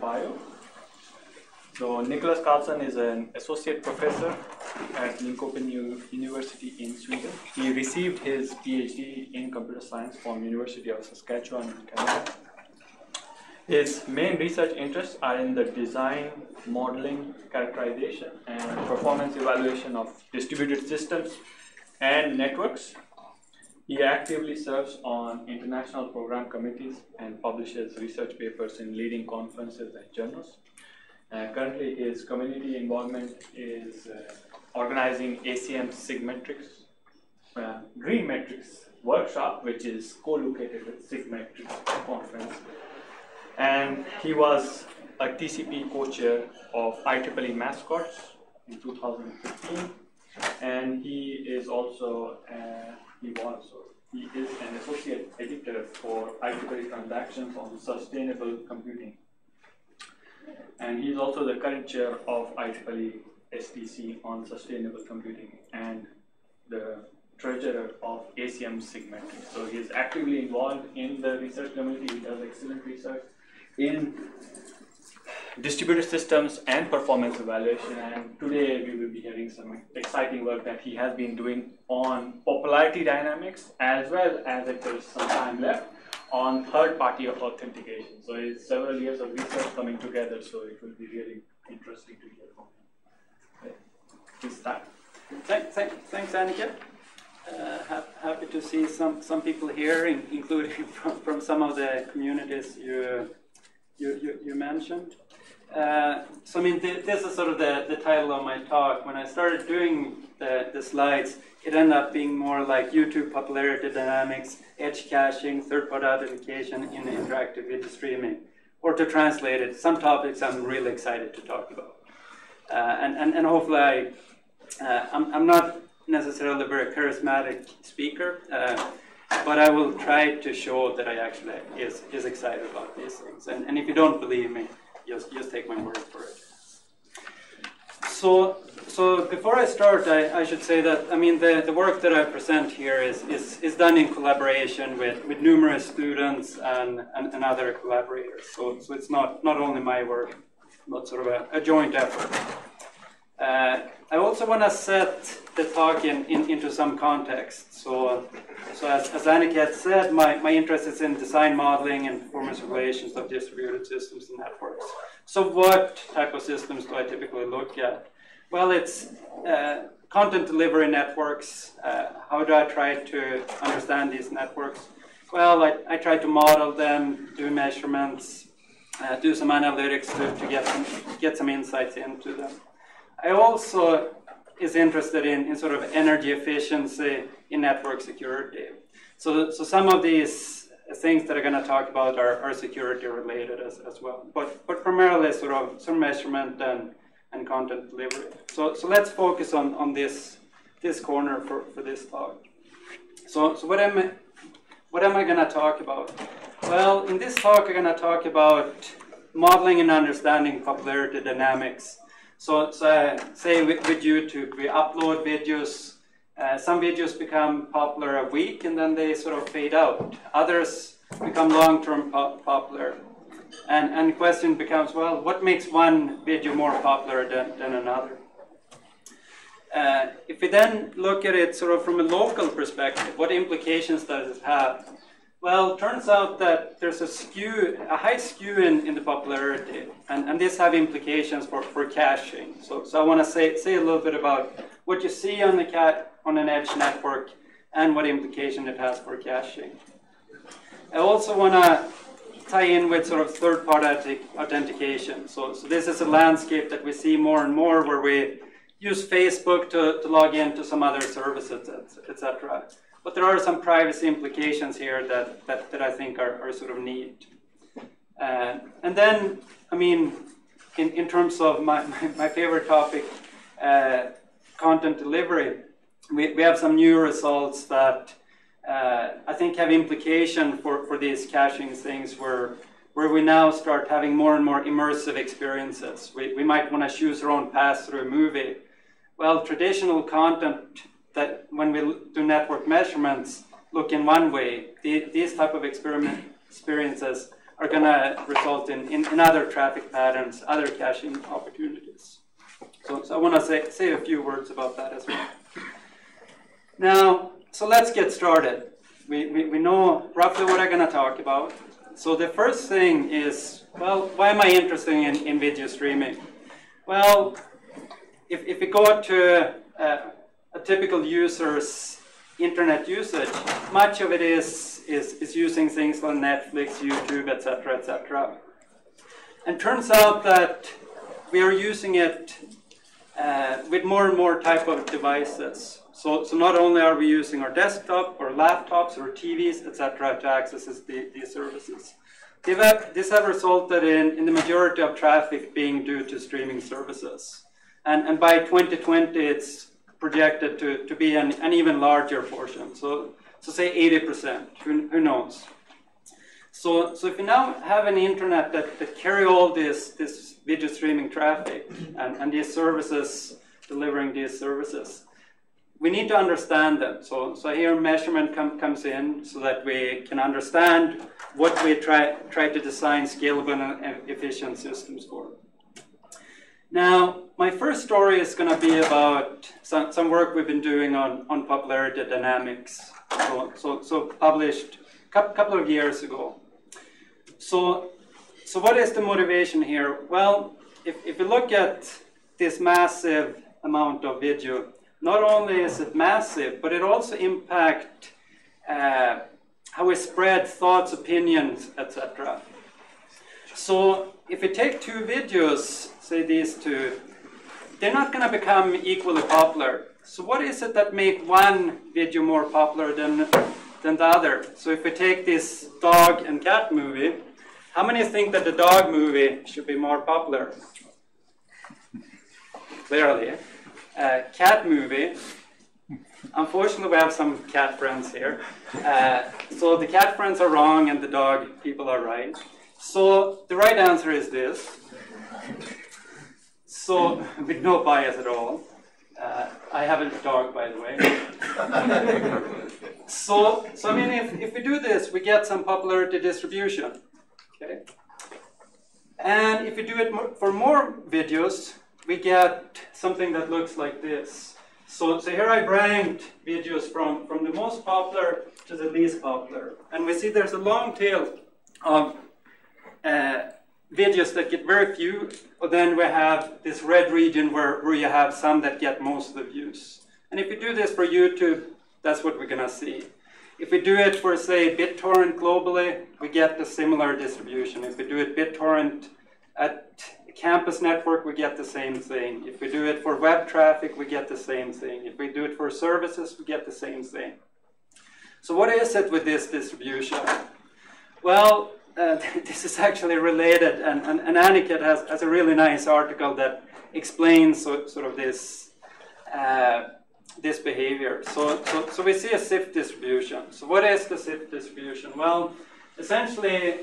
bio. So Niklas Carlsson is an associate professor at Linköping University in Sweden. He received his PhD in computer science from University of Saskatchewan Canada. His main research interests are in the design, modeling, characterization, and performance evaluation of distributed systems and networks. He actively serves on international program committees and publishes research papers in leading conferences and journals. Uh, currently, his community involvement is uh, organizing ACM SIGMetrics, uh, Green Metrics workshop, which is co-located with SIGMetrics conference. And he was a TPC co-chair of IEEE Mascots in 2015. And he is also, uh, he was, he is an associate editor for IEEE Transactions on Sustainable Computing and he's also the current chair of IEEE STC on sustainable computing and the treasurer of ACM SIGMetrics. So he is actively involved in the research community. He does excellent research in distributed systems and performance evaluation. And today we will be hearing some exciting work that he has been doing on popularity dynamics as well as if there's some time left on third-party authentication. So it's several years of research coming together, so it will be really interesting to hear from him. Okay. Start. Thank, thank, thanks, Annika. Uh, happy to see some, some people here, in, including from, from some of the communities you, you, you, you mentioned. Uh, so, I mean, th this is sort of the, the title of my talk. When I started doing the, the slides, it ended up being more like YouTube popularity dynamics, edge caching, third-party authentication in interactive video streaming. Or to translate it, some topics I'm really excited to talk about. Uh, and, and, and hopefully I, uh, I'm, I'm not necessarily a very charismatic speaker, uh, but I will try to show that I actually is, is excited about these things. And, and if you don't believe me, just, just take my word for it. So so before I start, I, I, should say that I mean the, the work that I present here is, is, is done in collaboration with, with numerous students and, and, and other collaborators. So, so it's not, not only my work, but sort of a, a joint effort. Uh, I also want to set the talk in, in, into some context. So, so as, as Annika had said, my, my interest is in design modeling and performance relations of distributed systems and networks. So what type of systems do I typically look at? Well, it's uh, content delivery networks. Uh, how do I try to understand these networks? Well, I, I try to model them, do measurements, uh, do some analytics to, to get, some, get some insights into them. I also is interested in, in sort of energy efficiency in network security. So, so some of these things that I'm going to talk about are, are security related as, as well, but, but primarily sort of some measurement and and content delivery. So, so let's focus on, on this, this corner for, for this talk. So, so what am I, what am I going to talk about? Well, in this talk, I'm going to talk about modeling and understanding popularity dynamics. So, so say with, with, YouTube, we upload videos. Uh, some videos become popular a week and then they sort of fade out. Others become long-term pop popular. And, and the question becomes, well, what makes one video more popular than, than another? Uh, if we then look at it sort of from a local perspective, what implications does it have? Well, turns out that there's a skew, a high skew in, in the popularity, and, and this have implications for, for caching. So, so I want to say, say a little bit about what you see on the cat on an edge network and what implication it has for caching. I also want to tie in with sort of third-party authentication. So, so this is a landscape that we see more and more where we use Facebook to, to log into some other services, etc. But there are some privacy implications here that, that, that I think are, are sort of neat. Uh, and then, I mean, in, in terms of my, my, my favorite topic, uh, content delivery, we, we have some new results that uh, I think have implication for, for these caching things where, where we now start having more and more immersive experiences. We, we might want to choose our own path through a movie. Well, traditional content that when we do network measurements look in one way, the, these type of experiment experiences are going to result in, in, in, other traffic patterns, other caching opportunities. So, so I want to say, say a few words about that as well. Now, so let's get started. We, we, we know roughly what I'm going to talk about. So the first thing is, well, why am I interested in, in video streaming? Well, if, if we go to uh, a typical user's internet usage, much of it is, is, is using things like Netflix, YouTube, etc., etc. And turns out that we are using it uh, with more and more type of devices. So, so not only are we using our desktop or laptops or TVs, etc., to access the, these services. This have resulted in, in the majority of traffic being due to streaming services. And, and by 2020, it's projected to, to be an, an even larger portion. So, so say 80%, who, who knows? So, so if you now have an internet that, that carry all this, this video streaming traffic and, and these services delivering these services, we need to understand them. So, so here measurement com comes in so that we can understand what we try, try to design scalable and efficient systems for. Now, my first story is going to be about some, some work we've been doing on, on popularity dynamics. So, so, so published a couple of years ago. So, so what is the motivation here? Well, if, if you look at this massive amount of video, not only is it massive, but it also impacts uh, how we spread thoughts, opinions, etc. So if we take two videos, say these two, they're not going to become equally popular. So what is it that make one video more popular than, than the other? So if we take this dog and cat movie, how many think that the dog movie should be more popular? Clearly uh, cat movie. Unfortunately, we have some cat friends here. Uh, so the cat friends are wrong and the dog people are right. So the right answer is this. So, with no bias at all. Uh, I have a dog, by the way. so, so I mean, if, if we do this, we get some popularity distribution. Okay. And if we do it for more videos, we get something that looks like this. So, so here I've ranked videos from, from the most popular to the least popular. And we see there's a long tail of uh, videos that get very few, then we have this red region where, where you have some that get most of the views. And if we do this for YouTube, that's what we're going to see. If we do it for, say, BitTorrent globally, we get the similar distribution. If we do it BitTorrent at campus network, we get the same thing. If we do it for web traffic, we get the same thing. If we do it for services, we get the same thing. So what is it with this distribution? Well, uh, this is actually related, and, and, and Aniket has, has a really nice article that explains so, sort of this, uh, this behavior. So, so, so we see a Zipf distribution. So what is the Zipf distribution? Well, essentially,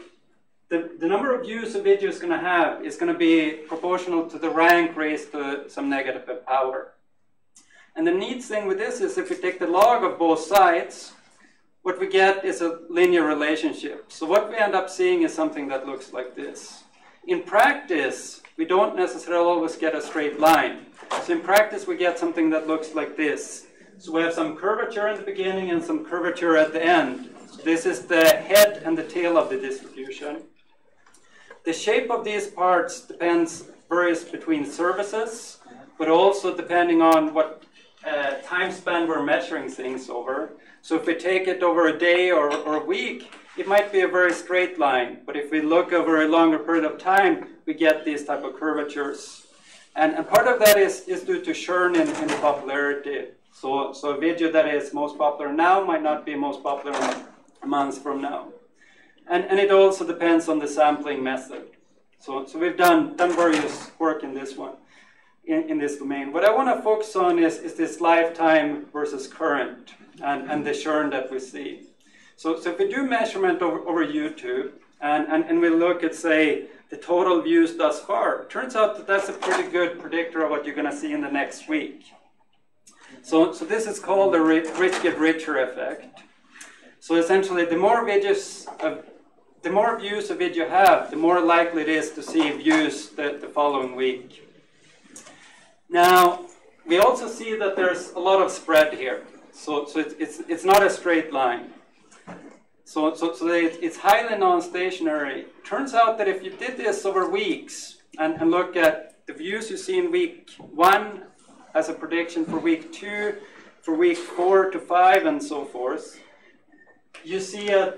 the, the number of views a video is going to have is going to be proportional to the rank raised to some negative power. And the neat thing with this is if we take the log of both sides, what we get is a linear relationship. So what we end up seeing is something that looks like this. In practice, we don't necessarily always get a straight line. So in practice, we get something that looks like this. So we have some curvature in the beginning and some curvature at the end. So this is the head and the tail of the distribution. The shape of these parts depends varies between services, but also depending on what uh, time span we're measuring things over. So if we take it over a day or, or a week, it might be a very straight line. But if we look over a longer period of time, we get these type of curvatures. And, and part of that is, is due to churn in, in popularity. So, so a video that is most popular now might not be most popular months from now. And, and it also depends on the sampling method. So, so we've done, done various work in this one, in, in this domain. What I want to focus on is, is this lifetime versus current and, and the churn that we see. So, so if we do measurement over, over YouTube and, and, and we look at, say, the total views thus far, turns out that that's a pretty good predictor of what you're going to see in the next week. So, so this is called the rich get richer effect. So essentially, the more videos the more views a video have, the more likely it is to see views the, the following week. Now, we also see that there's a lot of spread here. So, so it's, it's, it's not a straight line. So, so, so it's highly non-stationary. Turns out that if you did this over weeks and, and look at the views you see in week one as a prediction for week two, for week four to five, and so forth, you see a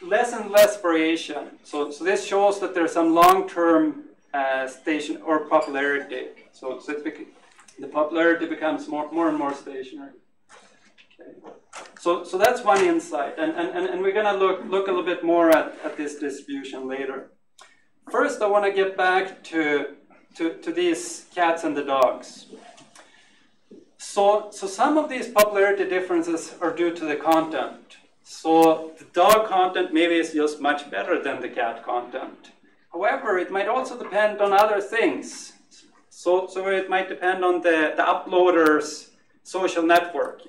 less and less variation. So, so this shows that there's some long-term uh, station or popularity. So, so the popularity becomes more, more and more stationary. So, so that's one insight, and, and, and we're going to look, look a little bit more at, at this distribution later. First, I want to get back to, to, to these cats and the dogs. So, so some of these popularity differences are due to the content. So the dog content maybe is just much better than the cat content. However, it might also depend on other things. So, so it might depend on the, the uploader's social network.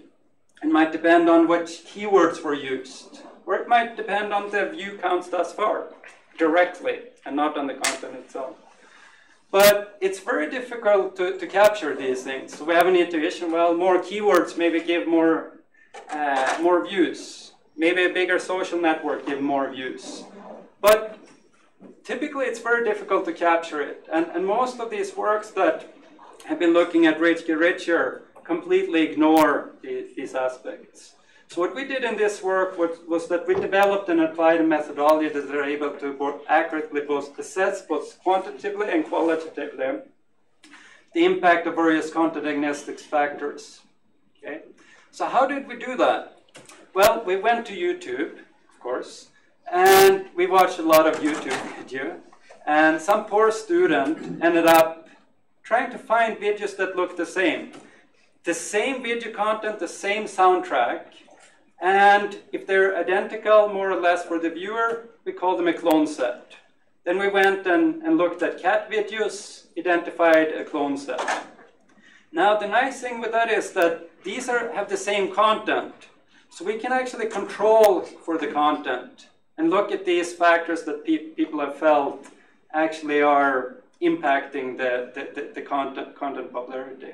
It might depend on which keywords were used. Or it might depend on the view counts thus far, directly, and not on the content itself. But it's very difficult to, to capture these things. So we have an intuition, well, more keywords maybe give more, uh, more views maybe a bigger social network give more views. But typically it's very difficult to capture it. And, and most of these works that have been looking at Rich Get Richer completely ignore the, these aspects. So what we did in this work was, was, that we developed and applied a methodology that are able to accurately both assess both quantitatively and qualitatively the impact of various content agnostics factors. Okay? So how did we do that? Well, we went to YouTube, of course, and we watched a lot of YouTube video. And some poor student ended up trying to find videos that look the same. The same video content, the same soundtrack, and if they're identical more or less for the viewer, we call them a clone set. Then we went and, and looked at cat videos, identified a clone set. Now the nice thing with that is that these are, have the same content, so we can actually control for the content and look at these factors that pe people have felt actually are impacting the, the, the, the content, content popularity.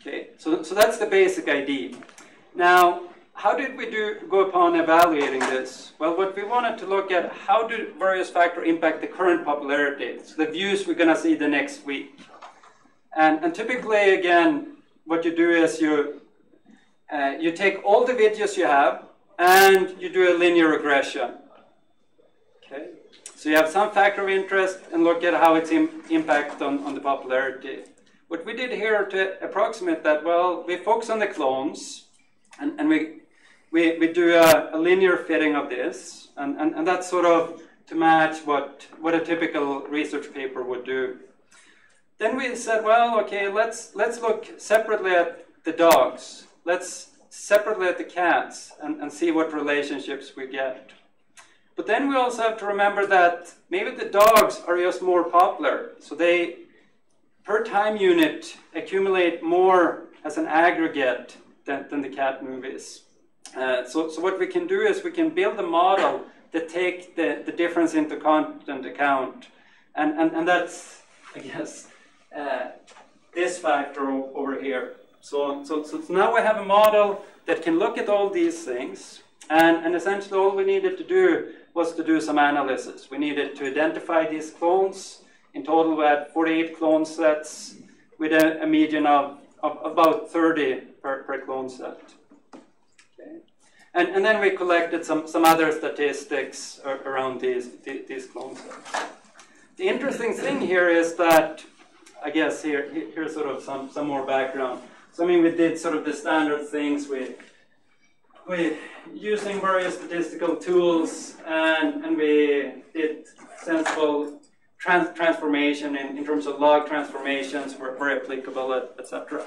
Okay, so, so that's the basic idea. Now, how did we do go upon evaluating this? Well, what we wanted to look at, how do various factors impact the current popularity? So the views we're to see the next week. And, and typically, again, what you do is you uh, you take all the videos you have and you do a linear regression. Okay? So you have some factor of interest and look at how it's Im impact on, on the popularity. What we did here to approximate that, well, we focus on the clones and, and we, we, we do a, a linear fitting of this and, and, and that's sort of to match what, what a typical research paper would do. Then we said, well, okay, let's, let's look separately at the dogs let's separately at the cats and, and see what relationships we get. But then we also have to remember that maybe the dogs are just more popular. So they, per time unit, accumulate more as an aggregate than, than the cat movies. Uh, so, so what we can do is we can build a model that take the, the difference into content account. And, and, and that's, I guess, uh, this factor over here. So, so, so now we have a model that can look at all these things, and, and essentially all we needed to do was to do some analysis. We needed to identify these clones. In total, we had 48 clone sets with a, a median of, of about 30 per, per clone set. Okay. And, and then we collected some, some other statistics around these, these clone sets. The interesting thing here is that, I guess here, here's sort of some, some more background. So I mean, we did sort of the standard things with we using various statistical tools, and and we did sensible trans transformation in, in terms of log transformations were very applicable, etc.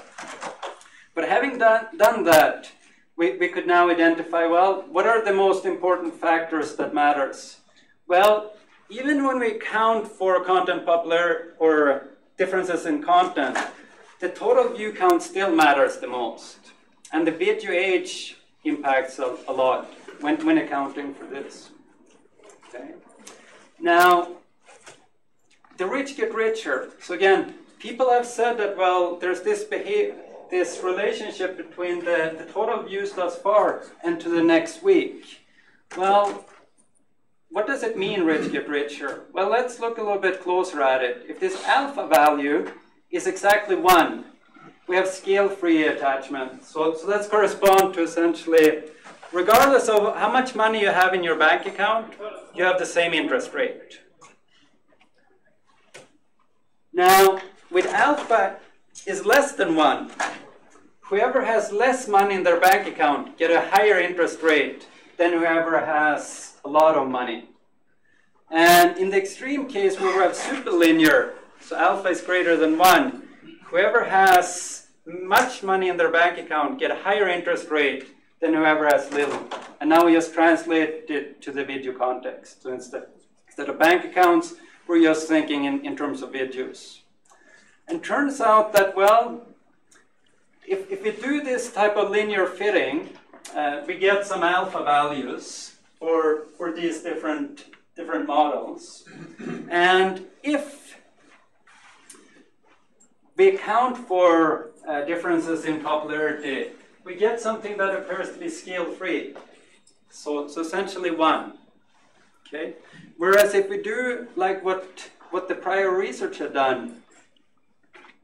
But having done done that, we, we could now identify well what are the most important factors that matters. Well, even when we count for content popular or differences in content, the total view count still matters the most. And the video age impacts a, a lot when, when accounting for this. Okay. Now, the rich get richer. So again, people have said that well, there's this behavior, this relationship between the, the total views thus far and to the next week. Well, what does it mean, rich get richer? Well, let's look a little bit closer at it. If this alpha value is exactly 1, we have scale-free attachment. So, so let's correspond to essentially, regardless of how much money you have in your bank account, you have the same interest rate. Now, with alpha is less than 1, whoever has less money in their bank account get a higher interest rate than whoever has a lot of money. And in the extreme case where we have superlinear, so alpha is greater than 1, whoever has much money in their bank account get a higher interest rate than whoever has little. And now we just translate it to the video context. So instead, instead of bank accounts, we're just thinking in, in terms of videos. And turns out that, well, if, if we do this type of linear fitting, uh, we get some alpha values for, for these different, different models. And if we account for uh, differences in popularity, we get something that appears to be scale-free. So, so essentially one. Okay? Whereas if we do like what, what the prior research had done,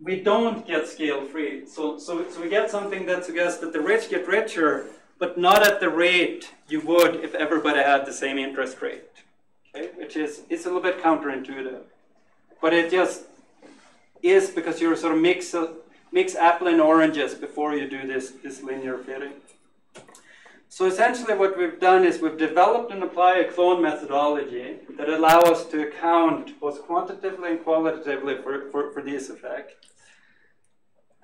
we don't get scale-free. So, so, so we get something that suggests that the rich get richer, but not at the rate you would if everybody had the same interest rate. Okay? Which is it's a little bit counterintuitive. But it just is because you're sort of mix mix apple and oranges before you do this, this linear fitting. So essentially what we've done is we've developed and applied a clone methodology that allow us to account both quantitatively and qualitatively for, for, for these effects.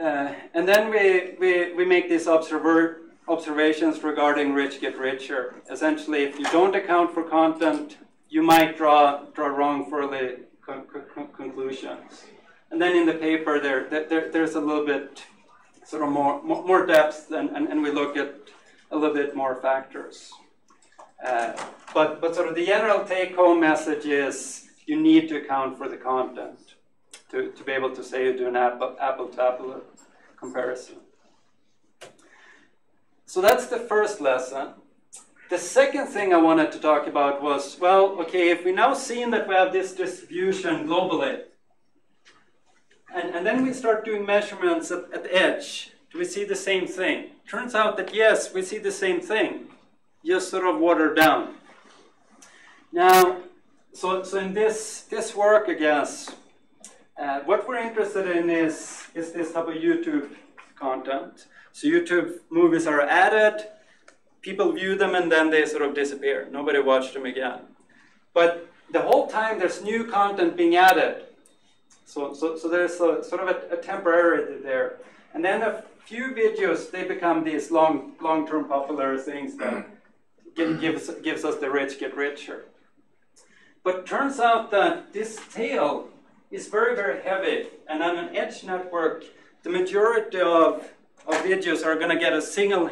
Uh, and then we, we, we make these observer, observations regarding rich get richer. Essentially, if you don't account for content, you might draw, draw wrongfully con con conclusions. And then in the paper, there, there, there's a little bit sort of more, more depth, and, and, and we look at a little bit more factors. Uh, but, but sort of the general take-home message is you need to account for the content to, to be able to say you do an apple-to-apple -apple comparison. So that's the first lesson. The second thing I wanted to talk about was, well, okay, if we now seen that we have this distribution globally, and, and then we start doing measurements at, at the edge, do we see the same thing? Turns out that yes, we see the same thing, just sort of watered down. Now, so, so in this, this work, I guess, uh, what we're interested in is, is this type of YouTube content. So YouTube movies are added, people view them, and then they sort of disappear. Nobody watched them again. But the whole time there's new content being added. So, so, so there's a, sort of a, a there. And then a few videos, they become these long, long-term popular things that give, gives, gives us the rich get richer. But turns out that this tail is very, very heavy. And on an edge network, the majority of of videos are going to get a single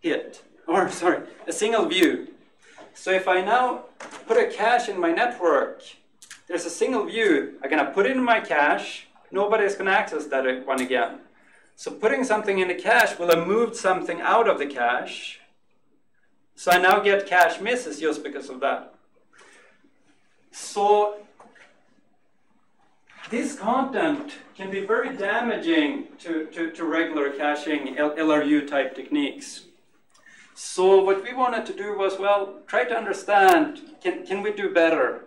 hit, or sorry, a single view. So if I now put a cache in my network, there's a single view. I'm going to put it in my cache. Nobody's going to access that one again. So putting something in the cache will have moved something out of the cache. So I now get cache misses just because of that. So this content can be very damaging to, to, to regular caching LRU type techniques. So what we wanted to do was, well, try to understand, can, can we do better?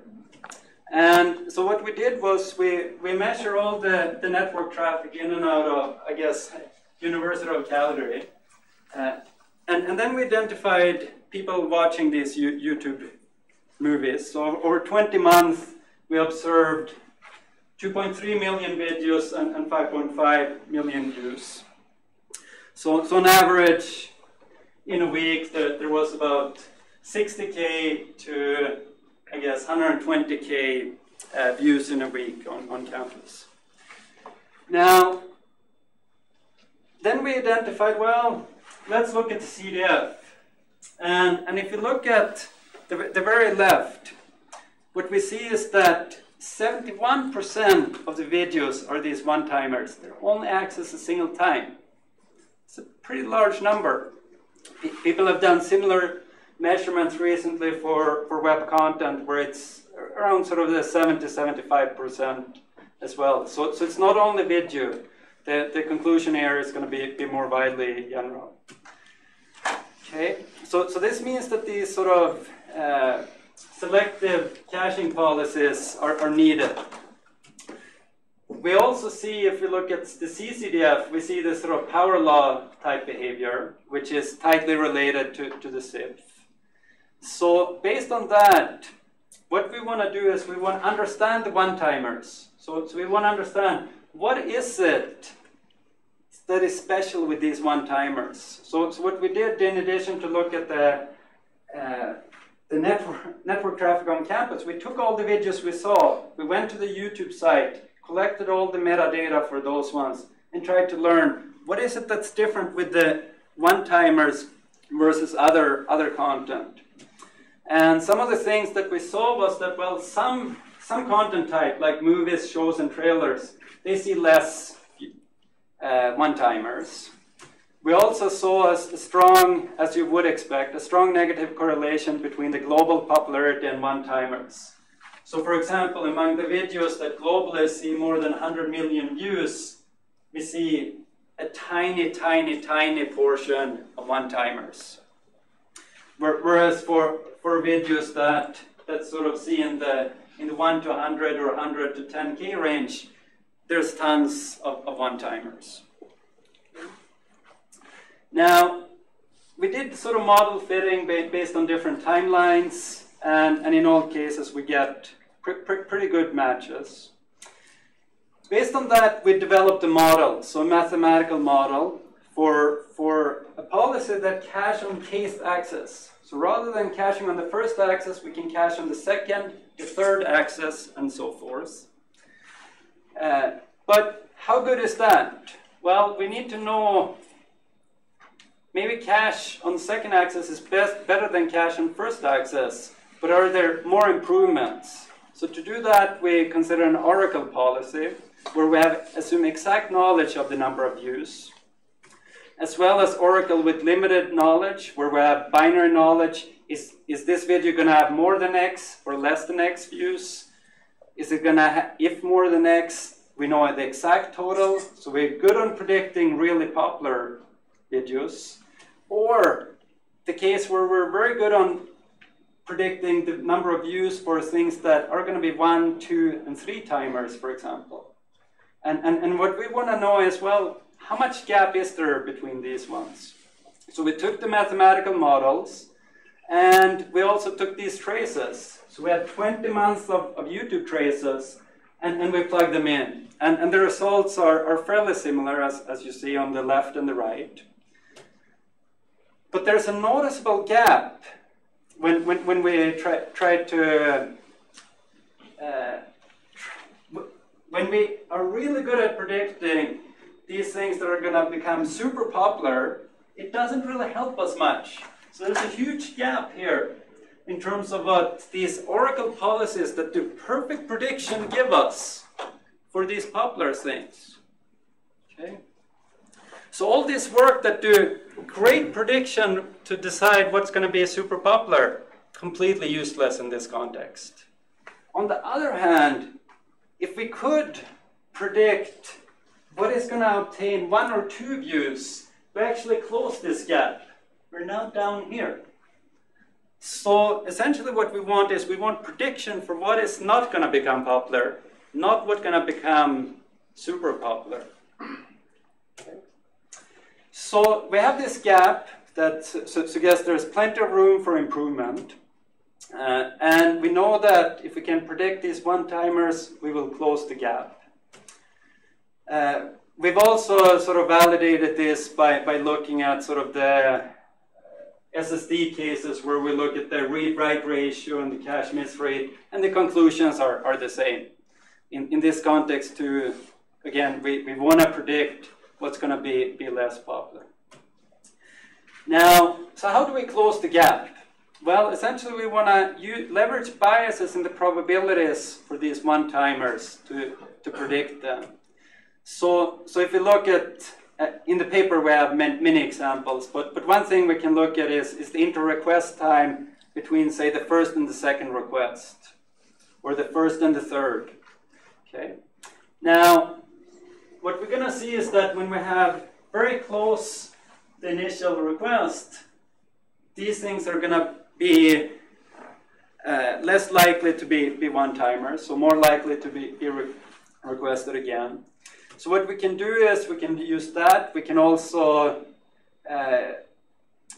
And so what we did was we, we measure all the, the network traffic in and out of, I guess, University of Calgary. Uh, and, and then we identified people watching these YouTube movies. So over 20 months, we observed 2.3 million videos and, and 5.5 million views. So, so on average, in a week, there, there was about 60k to, I guess, 120k uh, views in a week on, on campus. Now, then we identified, well, let's look at the CDF. And, and if you look at the, the very left, what we see is that 71% of the videos are these one-timers. They're only accessed a single time. It's a pretty large number. People have done similar measurements recently for, for web content where it's around sort of the 70 75% as well. So, so it's not only video. The, the conclusion here is going to be, be more widely general. Okay, so, so this means that these sort of uh, selective caching policies are, are needed. We also see, if we look at the CCDF, we see this sort of power law type behavior, which is tightly related to, to the Zipf. So based on that, what we want to do is we want to understand the one-timers. So, so we want to understand what is it that is special with these one-timers. So, so what we did in addition to look at the, uh, the network, network traffic on campus, we took all the videos we saw, we went to the YouTube site, collected all the metadata for those ones, and tried to learn what is it that's different with the one-timers versus other, other content. And some of the things that we saw was that, well, some, some content type, like movies, shows, and trailers, they see less uh, one-timers. We also saw a, strong, as you would expect, a strong negative correlation between the global popularity and one-timers. So for example, among the videos that globally see more than 100 million views, we see a tiny, tiny, tiny portion of one-timers. Whereas for, for videos that, that sort of see in the, in the 1 to 100 or 100 to 10K range, there's tons of, of one-timers. Now, we did sort of model fitting based on different timelines, and, and in all cases we get pr pr pretty good matches. Based on that, we developed a model, so a mathematical model for, for a policy that cache on case access. So rather than caching on the first axis, we can cache on the second, the third axis, and so forth. Uh, but how good is that? Well, we need to know maybe cache on the second axis is best, better than cache on first axis, but are there more improvements? So to do that, we consider an oracle policy where we have assume exact knowledge of the number of views, as well as oracle with limited knowledge where we have binary knowledge. Is, is this video going to have more than X or less than X views? Is it going to, have, if more than X, we know the exact total, so we're good on predicting really popular videos. Or the case where we're very good on predicting the number of views for things that are going to be one, two, and three timers, for example. And, and, and what we want to know is, well, how much gap is there between these ones? So we took the mathematical models, and we also took these traces. So we had 20 months of, of YouTube traces, and, and we plugged them in. And, and the results are, are fairly similar, as, as you see on the left and the right. But there's a noticeable gap when, when, when we try, try to, uh, when we are really good at predicting these things that are going to become super popular, it doesn't really help us much. So there's a huge gap here in terms of what these oracle policies that do perfect prediction give us for these popular things. Okay? So all this work that do great prediction to decide what's going to be super popular, completely useless in this context. On the other hand, if we could predict what is going to obtain one or two views, we actually close this gap. We're now down here. So essentially what we want is we want prediction for what is not going to become popular, not what's going to become super popular. So we have this gap that suggests there's plenty of room for improvement. Uh, and we know that if we can predict these one-timers, we will close the gap. Uh, we've also sort of validated this by, by looking at sort of the SSD cases where we look at the read-write ratio and the cache miss rate, and the conclusions are, are the same. In, in this context, to again, we, we want to predict what's going to be, be less popular. Now, so how do we close the gap? well, essentially we want to leverage biases in the probabilities for these one-timers to, to predict them. So, so if we look at, uh, in the paper we have many examples, but, but one thing we can look at is, is the inter-request time between, say, the first and the second request, or the first and the third. Okay. Now, what we're going to see is that when we have very close the initial request, these things are going to be uh, less likely to be, be one-timers, so more likely to be, be re requested again. So what we can do is we can use that. We can also uh,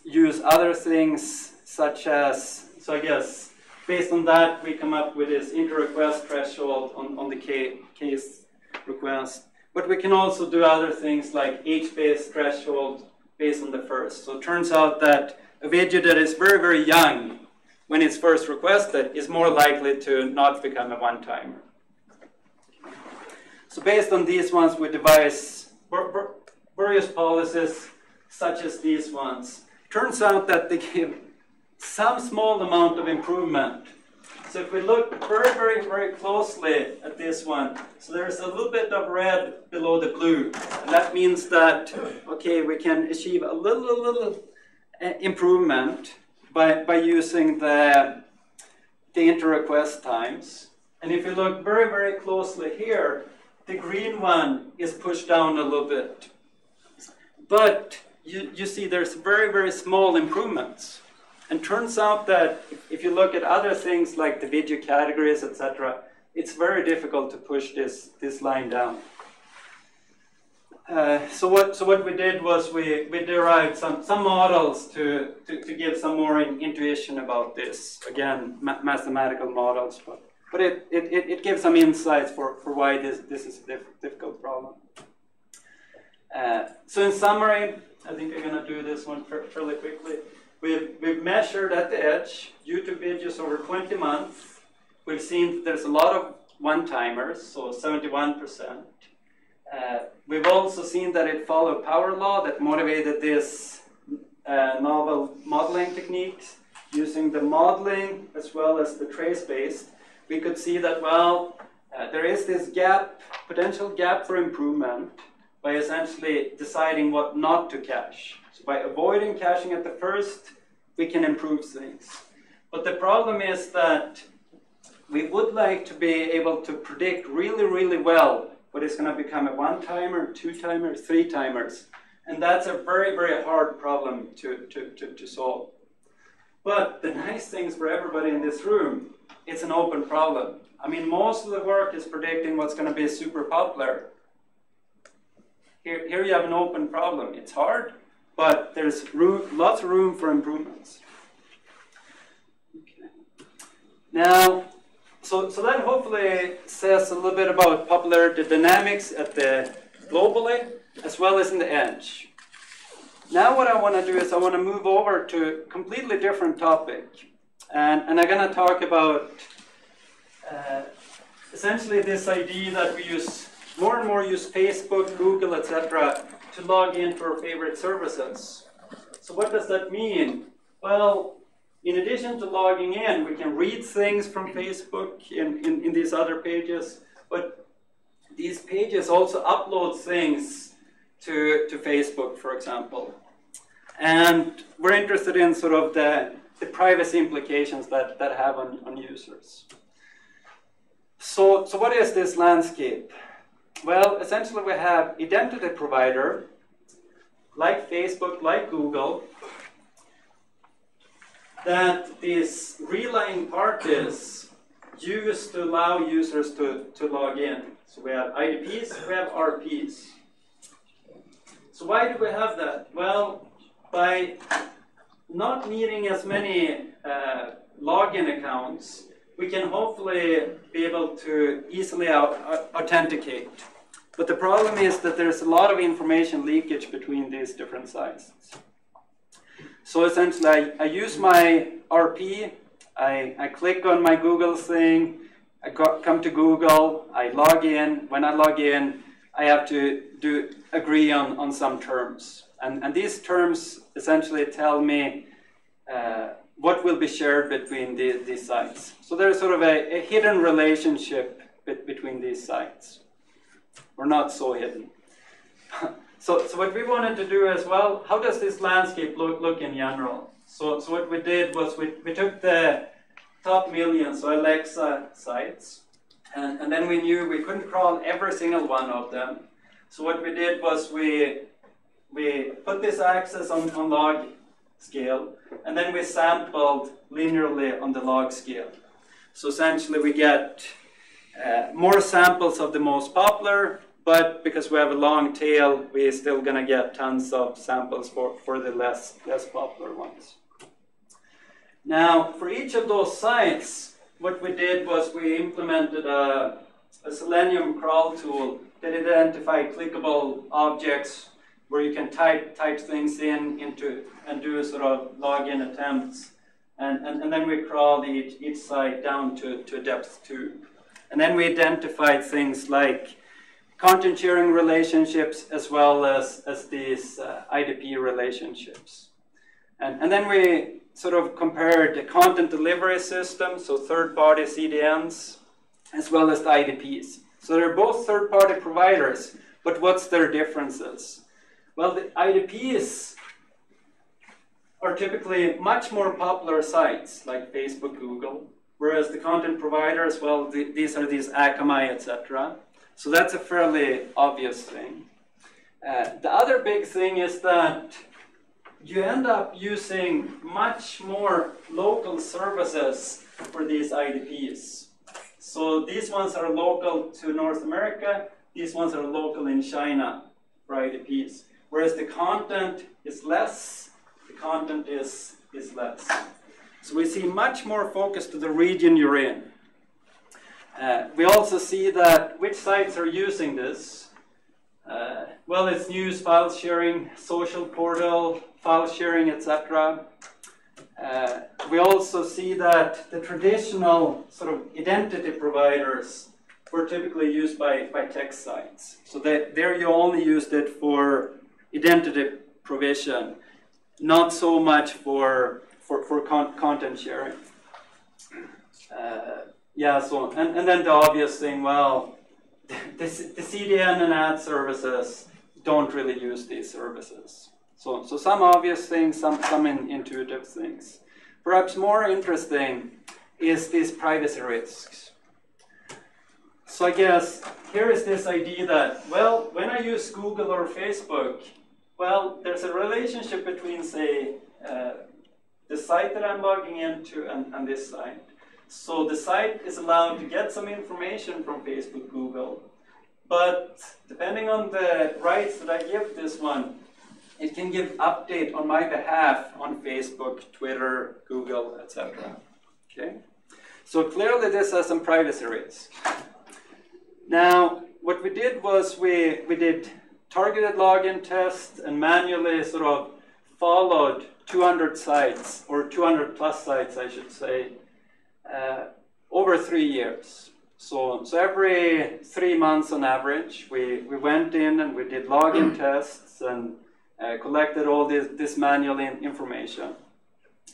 use other things such as, so I guess based on that we come up with this inter-request threshold on, on the case request. But we can also do other things like age-based threshold based on the first. So it turns out that a video that is very, very young when it's first requested is more likely to not become a one-timer. So based on these ones, we devise various policies such as these ones. Turns out that they give some small amount of improvement. So if we look very, very, very closely at this one, so there's a little bit of red below the blue. And that means that, okay, we can achieve a little, a little uh, improvement by, by using the, the inter-request times. And if you look very, very closely here, the green one is pushed down a little bit. But you, you see there's very, very small improvements. And turns out that if you look at other things like the video categories, etc., it's very difficult to push this, this line down. Uh, so what so what we did was we, we derived some, some models to, to, to give some more in, intuition about this. Again, ma mathematical models, but, but it, it, it gives some insights for, for why this, this is a diff difficult problem. Uh, so in summary, I think I'm going to do this one fairly quickly. We've, we've measured at the edge YouTube videos over 20 months. We've seen that there's a lot of one-timers, so 71%. Uh, we've also seen that it followed power law that motivated this uh, novel modeling techniques. Using the modeling as well as the trace-based, we could see that, well, uh, there is this gap, potential gap for improvement by essentially deciding what not to cache. So by avoiding caching at the first, we can improve things. But the problem is that we would like to be able to predict really, really well what is going to become a one-timer, two-timer, three-timers. And that's a very, very hard problem to, to, to, to solve. But the nice thing is for everybody in this room, it's an open problem. I mean, most of the work is predicting what's going to be super popular. Here, here you have an open problem. It's hard, but there's room, lots of room for improvements. Okay. Now, so, so that hopefully says a little bit about popularity dynamics at the globally as well as in the edge. Now what I want to do is I want to move over to a completely different topic. And, and I'm going to talk about uh, essentially this idea that we use more and more use Facebook, Google, etc. to log in to our favorite services. So what does that mean? Well, in addition to logging in, we can read things from Facebook in, in, in these other pages, but these pages also upload things to, to Facebook, for example. And we're interested in sort of the, the privacy implications that, that have on, on users. So, so what is this landscape? Well, essentially we have identity provider, like Facebook, like Google, that these relying parties use to allow users to, to log in. So we have IDPs, we have RPs. So why do we have that? Well, by not needing as many uh, login accounts, we can hopefully be able to easily authenticate. But the problem is that there's a lot of information leakage between these different sites. So essentially, I, I use my RP, I, I click on my Google thing, I come to Google, I log in. When I log in, I have to do agree on, on some terms. And, and these terms essentially tell me uh, what will be shared between the, these sites. So there's sort of a, a hidden relationship between these sites, or not so hidden. so, so what we wanted to do as well, how does this landscape look, look in general? So, so what we did was we, we took the top million, so Alexa sites, and, and then we knew we couldn't crawl every single one of them. So what we did was we we put this axis on, on log scale, and then we sampled linearly on the log scale. So essentially we get uh, more samples of the most popular, but because we have a long tail, we're still going to get tons of samples for, for the less, less popular ones. Now, for each of those sites, what we did was we implemented a, a Selenium crawl tool that identified clickable objects where you can type type things in into and do sort of login attempts. And, and, and then we crawled each, each site down to, to depth two. And then we identified things like content sharing relationships as well as, as these uh, IDP relationships. And, and then we sort of compared the content delivery system, so third party CDNs, as well as the IDPs. So they're both third party providers, but what's their differences? Well, the IDPs are typically much more popular sites like Facebook, Google, whereas the content providers, well, the, these are these Akamai, etc. So that's a fairly obvious thing. Uh, the other big thing is that you end up using much more local services for these IDPs. So these ones are local to North America, these ones are local in China for IDPs. Whereas the content is less, the content is, is less. So we see much more focus to the region you're in. Uh, we also see that which sites are using this. Uh, well, it's news, file sharing, social portal, file sharing, etc. Uh, we also see that the traditional sort of identity providers were typically used by, by tech sites. So that there you only used it for identity provision, not so much for for, for con content sharing. Uh, yeah, so and, and then the obvious thing, well, the, the CDN and ad services don't really use these services. So, so some obvious things, some, some in, intuitive things. Perhaps more interesting is these privacy risks. So I guess here is this idea that, well, when I use Google or Facebook, well, there's a relationship between, say, uh, the site that I'm logging into and, and this site. So the site is allowed to get some information from Facebook, Google, but depending on the rights that I give this one, it can give update on my behalf on Facebook, Twitter, Google, etc. Okay? So clearly this has some privacy risks. Now, what we did was we, we did targeted login tests and manually sort of followed 200 sites, or 200 plus sites, I should say, uh, over three years. So, so every three months on average, we, we went in and we did login tests and uh, collected all this, this manual in information.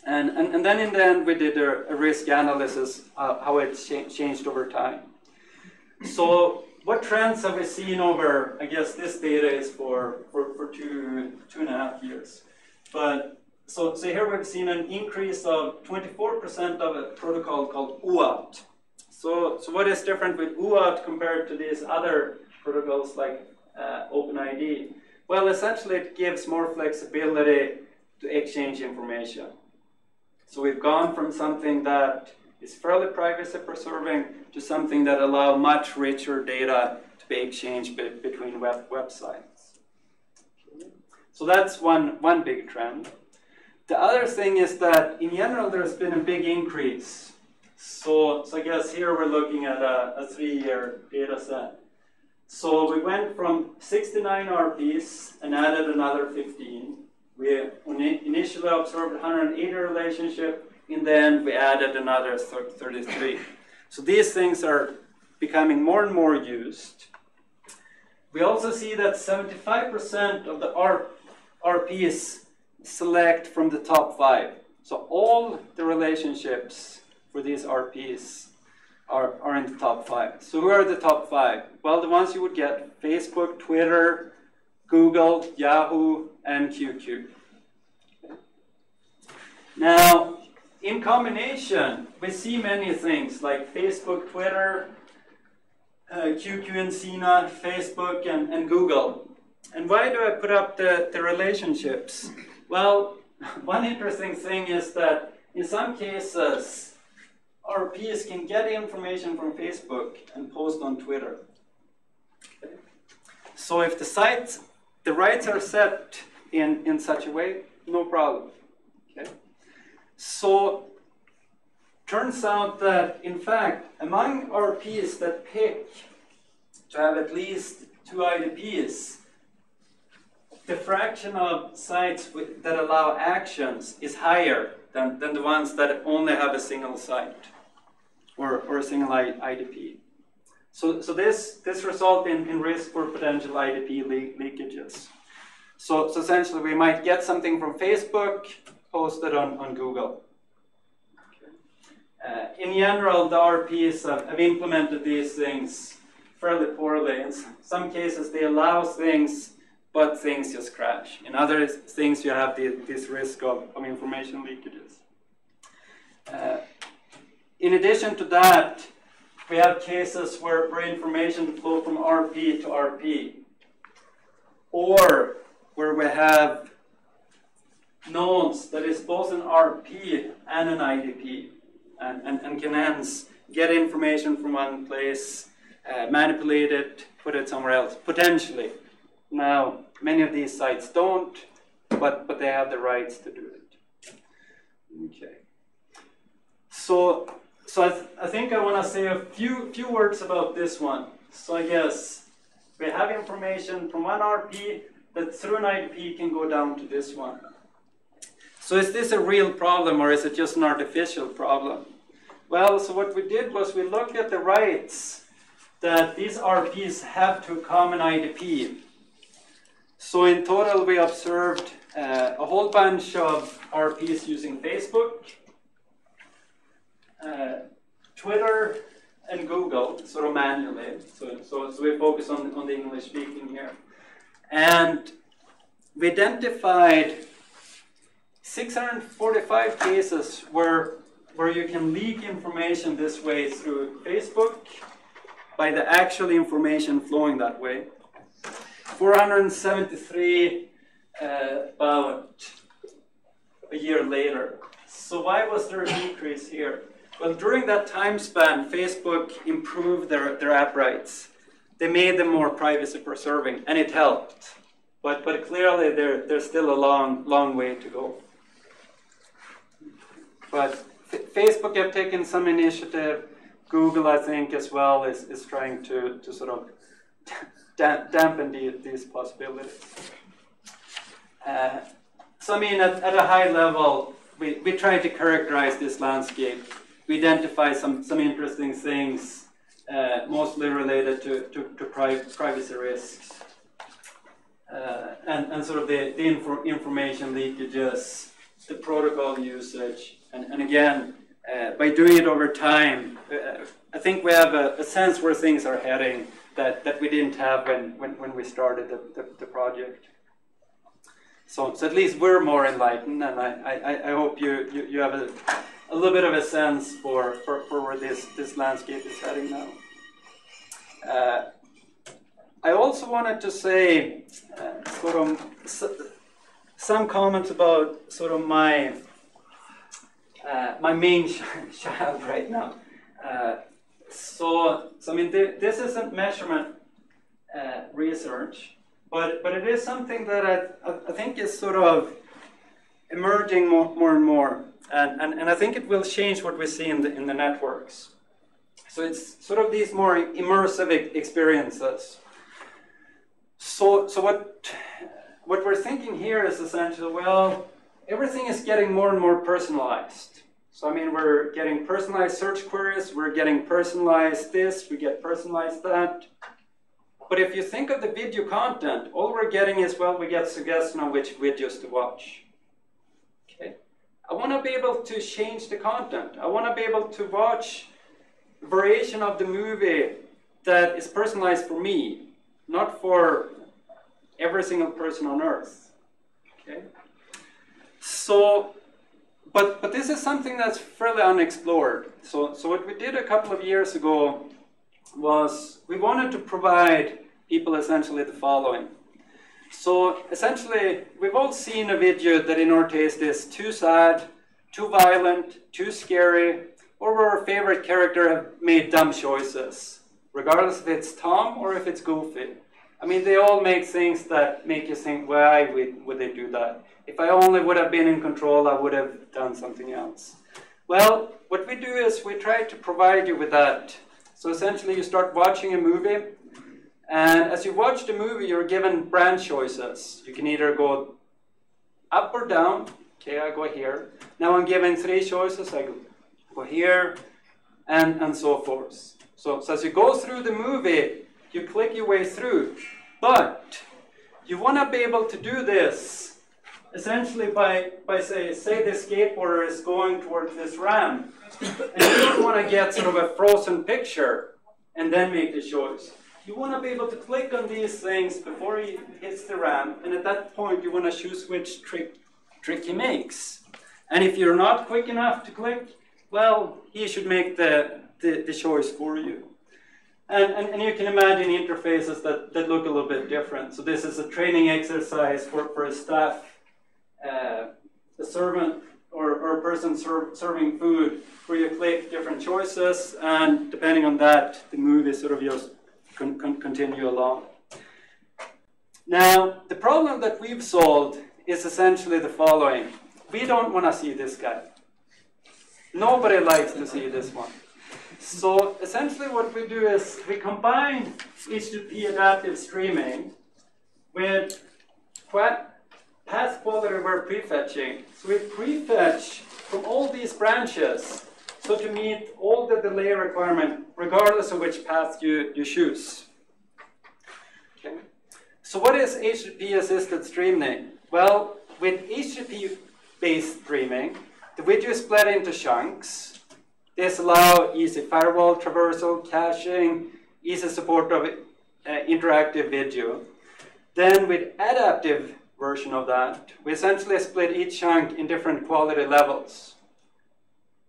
And, and, and then in the end, we did a, a risk analysis, uh, how it cha changed over time. So what trends have we seen over, I guess this data is for, for, for two, two and a half years. But so, so here we've seen an increase of 24% of a protocol called OAuth. So, so what is different with OAuth compared to these other protocols like uh, OpenID? Well, essentially it gives more flexibility to exchange information. So we've gone from something that is fairly privacy preserving to something that allow much richer data to be exchanged be between web websites. So that's one, one big trend. The other thing is that in general there's been a big increase. So, so I guess here we're looking at a, a three-year data set. So we went from 69 RPs and added another 15. We initially observed 180 relationship. In the end, we added another 33. So these things are becoming more and more used. We also see that 75% of the RPs select from the top five. So all the relationships for these RPs are, are in the top five. So who are the top five? Well, the ones you would get Facebook, Twitter, Google, Yahoo, and QQ. Now, in combination, we see many things like Facebook, Twitter, uh, QQ and Sina, Facebook, and, and Google. And why do I put up the, the relationships? Well, one interesting thing is that in some cases, RPs can get information from Facebook and post on Twitter. So if the sites, the rights are set in, in such a way, no problem. Okay? So turns out that in fact among RPs that pick to have at least two IDPs, the fraction of sites with, that allow actions is higher than, than the ones that only have a single site or, or a single IDP. So, so this, this results in, in risk for potential IDP le leakages. So, so essentially, we might get something from Facebook posted on, on Google. Uh, in general, the RPs have, have, implemented these things fairly poorly. In some cases, they allow things, but things just crash. In other things, you have the, this risk of, of information leakages. Uh, in addition to that, we have cases where, where information flow from RP to RP, or where we have nodes that is both an RP and an IDP, and, and, and can hence get information from one place, uh, manipulate it, put it somewhere else, potentially. Now, many of these sites don't, but, but they have the rights to do it. Okay. So so I, th I think I want to say a few, few words about this one. So I guess we have information from one RP that through an IDP can go down to this one. So is this a real problem or is it just an artificial problem? Well, so what we did was we looked at the rights that these RPs have to a common IDP. So in total we observed uh, a whole bunch of RPs using Facebook, uh, Twitter and Google sort of manually. So, so, so we focus on, on the English speaking here. And we identified 645 cases where, where you can leak information this way through Facebook by the actual information flowing that way. 473 uh, about a year later. So why was there a decrease here? Well, during that time span, Facebook improved their, their app rights. They made them more privacy preserving, and it helped. But, but clearly, there, there's still a long, long way to go. But Facebook have taken some initiative. Google, I think, as well, is, is trying to, to sort of dampen the, these possibilities. Uh, so, I mean, at, at a high level, we, we try to characterize this landscape we identify some, some interesting things, uh, mostly related to, to, to pri privacy risks. Uh, and, and sort of the, the info information leakages, the protocol usage, and, and again, uh, by doing it over time, uh, I think we have a, a, sense where things are heading that, that we didn't have when, when, when we started the, the, the project. So, so at least we're more enlightened, and I, I, I hope you, you, you have a, a little bit of a sense for, for, for where this, this landscape is heading now. Uh, I also wanted to say uh, sort of some comments about sort of my uh, my main child right now. Uh, so, so I mean, th this isn't measurement uh, research, but but it is something that I, I think is sort of emerging more, more and more. And, and, and I think it will change what we see in the, in the networks. So it's sort of these more immersive experiences. So, so what, what we're thinking here is essentially, well, everything is getting more and more personalized. So I mean, we're getting personalized search queries, we're getting personalized this, we get personalized that. But if you think of the video content, all we're getting is, well, we get suggestion on which videos to watch. Okay. I want to be able to change the content. I want to be able to watch variation of the movie that is personalized for me, not for every single person on earth. Okay? So, but, but this is something that's fairly unexplored. So, so what we did a couple of years ago was we wanted to provide people essentially the following. So essentially, we've all seen a video that in our taste is too sad, too violent, too scary, or where our favorite character have made dumb choices, regardless if it's Tom or if it's Goofy. I mean, they all make things that make you think, why would, would they do that? If I only would have been in control, I would have done something else. Well, what we do is we try to provide you with that. So essentially, you start watching a movie, and as you watch the movie, you're given branch choices. You can either go up or down. Okay, I go here. Now I'm given three choices. I go, go here, and, and so forth. So, so as you go through the movie, you click your way through. But you want to be able to do this essentially by, by say, say the skateboarder is going towards this ramp, and you don't want to get sort of a frozen picture and then make the choice. You want to be able to click on these things before he hits the ramp, and at that point you want to choose which trick, trick he makes. And if you're not quick enough to click, well, he should make the, the, the choice for you. And, and, and, you can imagine interfaces that, that look a little bit different. So this is a training exercise for, for staff, uh, a servant or, or a person ser serving food, where you click different choices, and depending on that, the movie sort of just con con continue along. Now, the problem that we've solved is essentially the following. We don't want to see this guy. Nobody likes to see this one. So essentially what we do is we combine HTTP adaptive streaming with path quality aware prefetching. So we prefetch from all these branches so to meet all the delay requirement, regardless of which path you, you choose. Okay. So what is HTTP-assisted streaming? Well, with HTTP-based streaming, the video is split into chunks. This allow easy firewall traversal, caching, easy support of uh, interactive video. Then with adaptive version of that, we essentially split each chunk in different quality levels.